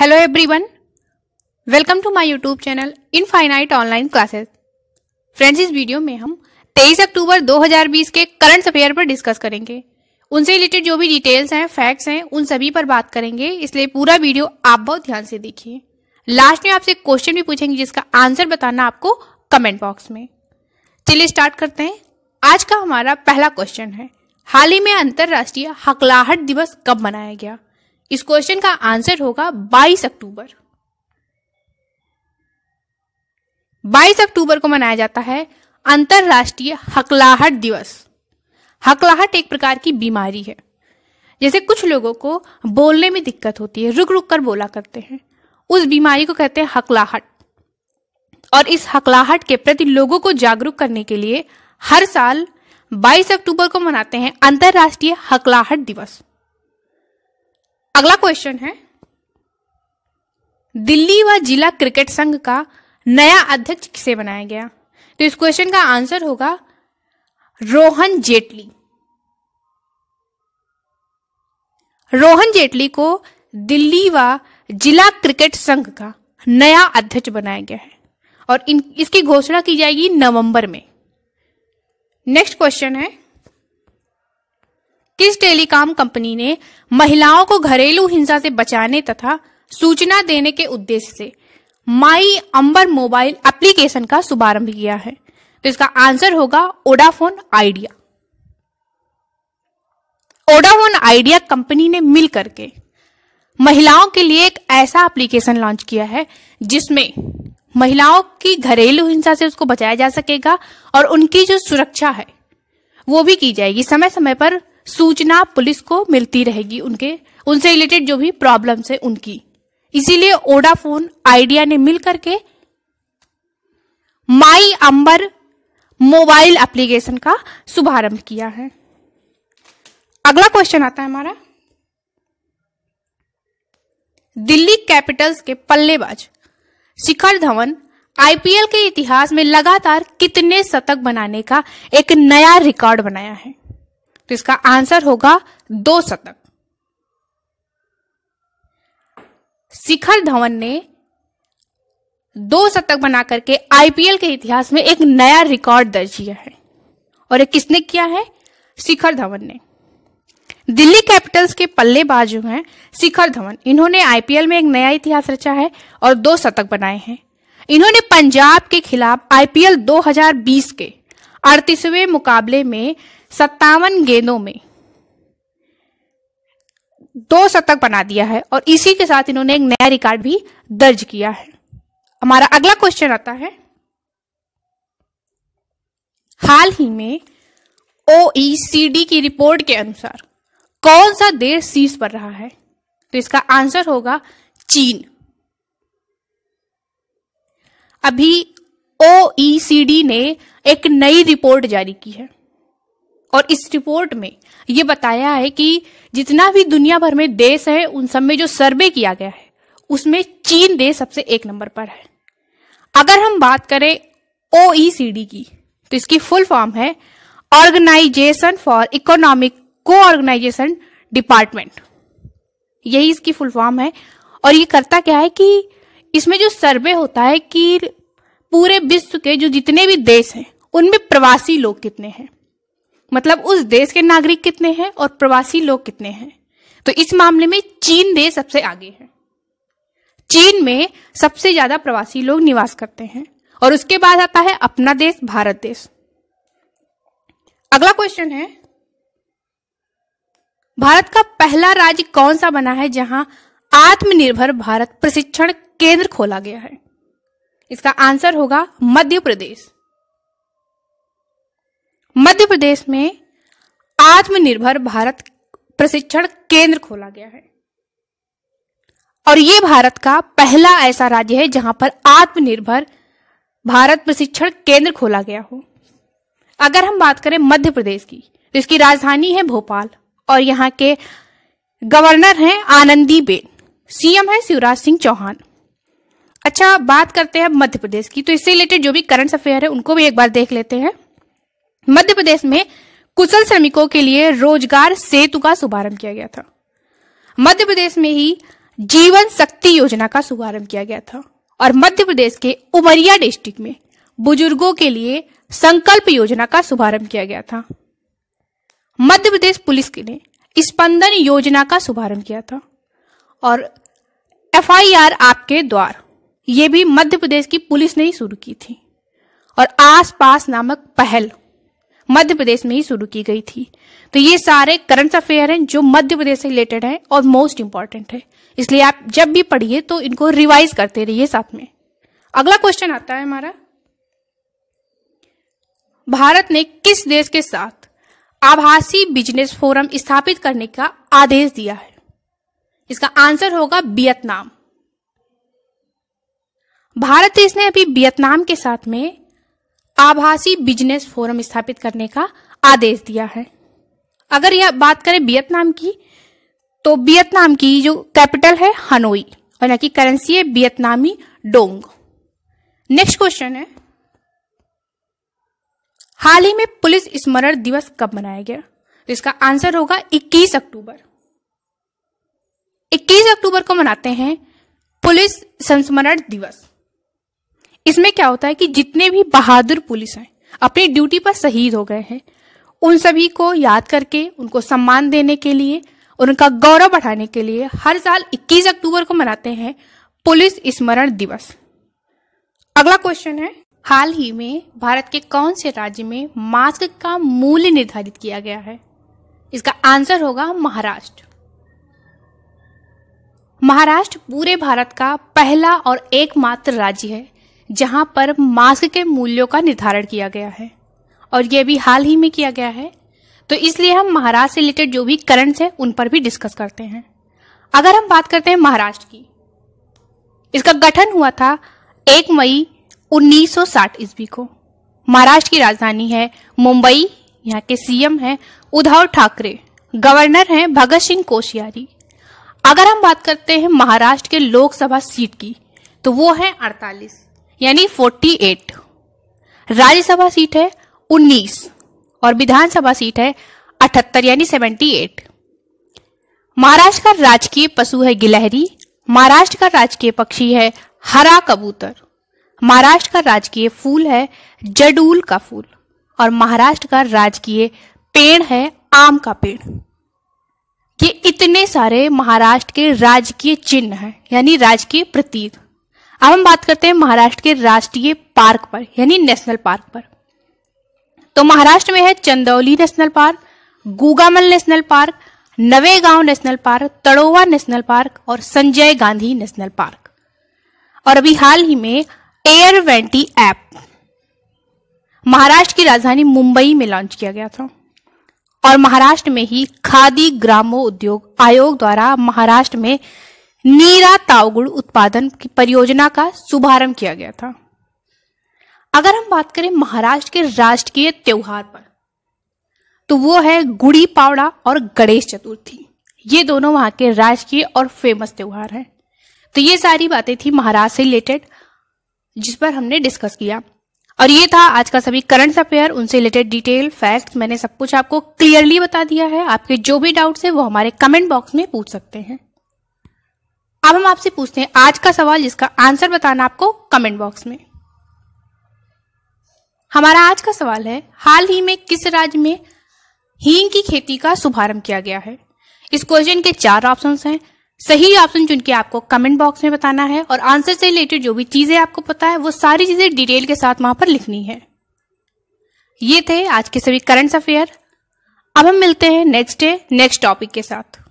Hello everyone welcome to my YouTube channel infinite online classes friends इस video में हम 23 अक्टूबर 2020 के करंट अफेयर पर डिस्कस करेंगे। उनसे रिलेटेड जो भी डिटेल्स हैं फैक्ट्स हैं, उन सभी पर बात करेंगे। इसलिए पूरा वीडियो आप बहुत ध्यान से देखिए। लास्ट में आपसे क्वेश्चन भी पूछेंगे, जिसका आंसर बताना आपको कमेंट बॉक्स में। चलिए स्टार्ट करते हैं। आज का हमारा पहला क्वेश्चन है। हाल ही में अंतरराष्ट्रीय हकलाहट दिवस कब मनाया गया? इस क्वेश्चन का आंसर होगा 22 अक्टूबर। 22 अक्टूबर को मनाया जाता है अंतरराष्ट्रीय हकलाहट दिवस। हकलाहट एक प्रकार की बीमारी है। जैसे कुछ लोगों को बोलने में दिक्कत होती है रुक रुक कर बोला करते हैं। उस बीमारी को कहते हैं हकलाहट। और इस हकलाहट के प्रति लोगों को जागरूक करने के लिए हर साल 22 अक्टूबर को मनाते हैं अंतरराष्ट्रीय हकलाहट दिवस। अगला क्वेश्चन है। दिल्ली व जिला क्रिकेट संघ का नया अध्यक्ष किसे बनाया गया? तो इस क्वेश्चन का आंसर होगा रोहन जेटली। रोहन जेटली को दिल्ली व जिला क्रिकेट संघ का नया अध्यक्ष बनाया गया है और इन, इसकी घोषणा की जाएगी नवंबर में। नेक्स्ट क्वेश्चन है। किस टेलीकॉम कंपनी ने महिलाओं को घरेलू हिंसा से बचाने तथा सूचना देने के उद्देश्य से माई अंबर मोबाइल एप्लीकेशन का शुभारंभ किया है? तो इसका आंसर होगा Vodafone Idea. Vodafone Idea company ने मिल करके महिलाओं के लिए एक ऐसा एप्लीकेशन लॉन्च किया है जिसमें महिलाओं की घरेलू हिंसा से उसको बचाया जा सकेगा और उनकी जो सुरक्षा है वो भी की जाएगी। समय समय पर सूचना पुलिस को मिलती रहेगी उनके, उनसे रिलेटेड जो भी प्रॉब्लम्स है उनकी। इसीलिए ओडाफोन आइडिया ने मिल करके माई अंबर मोबाइल एप्लीकेशन का शुभारंभ किया है। अगला क्वेश्चन आता है हमारा। दिल्ली कैपिटल्स के पल्लेबाज शिखर धवन आईपीएल के इतिहास में लगातार कितने शतक बनाने का एक नया रिकॉर्ड बनाया है। तो इसका आंसर होगा दो शतक। शिखर धवन ने दो शतक बना करके आईपीएल के इतिहास में एक नया रिकॉर्ड दर्ज किया है। और ये किसने किया है? शिखर धवन ने। दिल्ली कैपिटल्स के पल्लेबाज जो हैं, शिखर धवन, इन्होंने आईपीएल में एक नया इतिहास रचा है और दो शतक बनाए हैं। इन्होंने पंजाब के खिलाफ आईपीएल 2020 के अड़तीसवें मुकाबले में सत्तावन गेंदों में दो शतक बना दिया है और इसी के साथ इन्होंने एक नया रिकॉर्ड भी दर्ज किया है। हमारा अगला क्वेश्चन आता है। हाल ही में ओईसीडी की रिपोर्ट के अनुसार कौन सा देश शीर्ष पर रहा है? तो इसका आंसर होगा चीन। अभी ओईसीडी ने एक नई रिपोर्ट जारी की है। और इस रिपोर्ट में यह बताया है कि जितना भी दुनिया भर में देश है, उन सब में जो सर्वे किया गया है, उसमें चीन देश सबसे एक नंबर पर है। अगर हम बात करें ओईसीडी की तो इसकी फुल फॉर्म है ऑर्गेनाइजेशन फॉर इकोनॉमिक को ऑर्गेनाइजेशन डिपार्टमेंट। यही इसकी फुल फॉर्म है। और ये करता क्या है कि इसमें जो सर्वे होता है कि पूरे विश्व के जो जितने भी देश हैं, उनमें प्रवासी लोग कितने हैं? मतलब उस देश के नागरिक कितने हैं और प्रवासी लोग कितने हैं? तो इस मामले में चीन देश सबसे आगे है। चीन में सबसे ज़्यादा प्रवासी लोग निवास करते हैं और उसके बाद आता है अपना देश, भारत देश। अगला क्वेश्चन है, भारत का पहला राज्य कौन सा बना है जहाँ आत्मनिर्भर भारत प्रशिक्षण केंद्र खोला गया है? इसका आंसर होगा मध्य प्रदेश। मध्य प्रदेश में आत्मनिर्भर भारत प्रशिक्षण केंद्र खोला गया है। और ये भारत का पहला ऐसा राज्य है जहाँ पर आत्मनिर्भर भारत प्रशिक्षण केंद्र खोला गया हो। अगर हम बात करें मध्य प्रदेश की तो इसकी राजधानी है भोपाल और यहाँ के गवर्नर हैं आनंदी बेन। सीएम है शिवराज सिंह चौहान। अच्छा बात करते हैं मध्य प्रदेश की तो इससे रिलेटेड जो भी करंट अफेयर है, उनको भी एक बार देख लेते हैं। मध्य प्रदेश में कुशल श्रमिकों के लिए रोज़गार सेतु का शुभारंभ किया गया था। मध्य प्रदेश में ही जीवन शक्ति योजना का शुभारंभ किया गया था और मध्य प्रदेश के उमरिया डिस्ट्रिक्ट में बुज़ुर्गों के लिए संकल्प योजना का शुभारंभ किया गया था। मध्य प्रदेश पुलिस ने स्पंदन योजना का शुभारंभ किया था और एफआईआर आपके द्वार। ये भी मध्य प्रदेश की पुलिस ने ही शुरू की थी। और आसपास नामक पहल मध्य प्रदेश में ही शुरू की गई थी। तो ये सारे करंट अफेयर हैं जो मध्य प्रदेश से रिलेटेड हैं और मोस्ट इंपॉर्टेंट है। इसलिए आप जब भी पढ़िए तो इनको रिवाइज करते रहिए साथ में। अगला क्वेश्चन आता है हमारा। भारत ने किस देश के साथ आभासी बिज़नेस फोरम स्थापित करने का आदेश दिया है? इसका आंसर होगा वियतनाम। भारत देश ने अभी वियतनाम के साथ में आभासी बिज़नेस फोरम स्थापित करने का आदेश दिया है। अगर यह बात करें वियतनाम की तो वियतनाम की जो कैपिटल है, हनोई, और यहाँ की करेंसी है, वियतनामी डोंग। नेक्स्ट क्वेश्चन है। हाल ही में पुलिस स्मरण दिवस कब मनाया गया? तो इसका आंसर होगा 21 अक्टूबर। 21 अक्टूबर को मनाते हैं पुलिस संस्मरण दिवस। इसमें क्या होता है कि जितने भी बहादुर पुलिस हैं, अपनी ड्यूटी पर शहीद हो गए हैं, उन सभी को याद करके, उनको सम्मान देने के लिए और उनका गौरव बढ़ाने के लिए हर साल 21 अक्टूबर को मनाते हैं पुलिस स्मरण दिवस। अगला क्वेश्चन है, हाल ही में भारत के कौन से राज्य में मास्क का मूल्य निर्धारित किया गया है? इसका आंसर होगा महाराष्ट्र। महाराष्ट्र पूरे भारत का पहला और एकमात्र राज्य है। जहाँ पर मास्क के मूल्यों का निर्धारण किया गया है और यह भी हाल ही में किया गया है। तो इसलिए हम महाराष्ट्र से रिलेटेड जो भी करंट्स हैं, उन पर भी डिस्कस करते हैं। अगर हम बात करते हैं महाराष्ट्र की, इसका गठन हुआ था एक मई 1960 ईस्वी को। महाराष्ट्र की राजधानी है मुंबई, यहाँ के सीएम है उद्धव ठाकरे, गवर्नर हैं भगत सिंह कोशियारी। अगर हम बात करते हैं महाराष्ट्र के लोकसभा सीट की तो वो है 48 यानी 48 राज्यसभा सीट है 19 और विधानसभा सीट है 78 यानी 78 महाराष्ट्र का राजकीय पशु है गिलहरी, महाराष्ट्र का राजकीय पक्षी है हरा कबूतर, महाराष्ट्र का राजकीय फूल है जडूल का फूल और महाराष्ट्र का राजकीय पेड़ है आम का पेड़. ये इतने सारे महाराष्ट्र के राजकीय चिन्ह हैं, यानी राजकीय प्रतीक. अब हम बात करते हैं महाराष्ट्र के राष्ट्रीय पार्क पर, यानी नेशनल पार्क पर। तो महाराष्ट्र में है Chandoli national park, Gugamal national park, Navegaon national park, Tadoba national park और संजय गांधी नेशनल पार्क। और अभी हाल ही में एयर वेंटी ऐप, महाराष्ट्र की राजधानी मुंबई में लॉन्च किया गया था। और महाराष्ट्र में ही खादी ग्रामो उद्योग आयोग द्वारा महाराष्ट्र में नीरा तावगुड़ उत्पादन की परियोजना का शुभारंभ किया गया था। अगर हम बात करें महाराष्ट्र के राष्ट्रीय त्योहार पर तो वो है गुड़ी पावड़ा और गणेश चतुर्थी। ये दोनों वहाँ के राजकीय और फ़ेमस त्योहार हैं। तो ये सारी बातें थी महाराष्ट्र से रिलेटेड, जिस पर हमने डिस्कस किया। और ये था आज का सभी करंट अफेयर, उनसे रिलेटेड डिटेल फैक्ट मैंने सब कुछ आपको क्लियरली बता दिया है। आपके जो भी डाउट्स है वो हमारे कमेंट बॉक्स में पूछ सकते हैं। अब हम आपसे पूछते हैं आज का सवाल, जिसका आंसर बताना आपको कमेंट बॉक्स में। हमारा आज का सवाल है, हाल ही में किस राज्य में हींग की खेती का शुभारंभ किया गया है? इस क्वेश्चन के चार ऑप्शन हैं। सही ऑप्शन चुन के आपको कमेंट बॉक्स में बताना है और आंसर से रिलेटेड जो भी चीज़ें आपको पता है, वो सारी चीज़ें डिटेल के साथ वहाँ पर लिखनी है। ये थे आज के सभी करंट अफेयर अब हम मिलते हैं नेक्स्ट डे नेक्स्ट टॉपिक के साथ।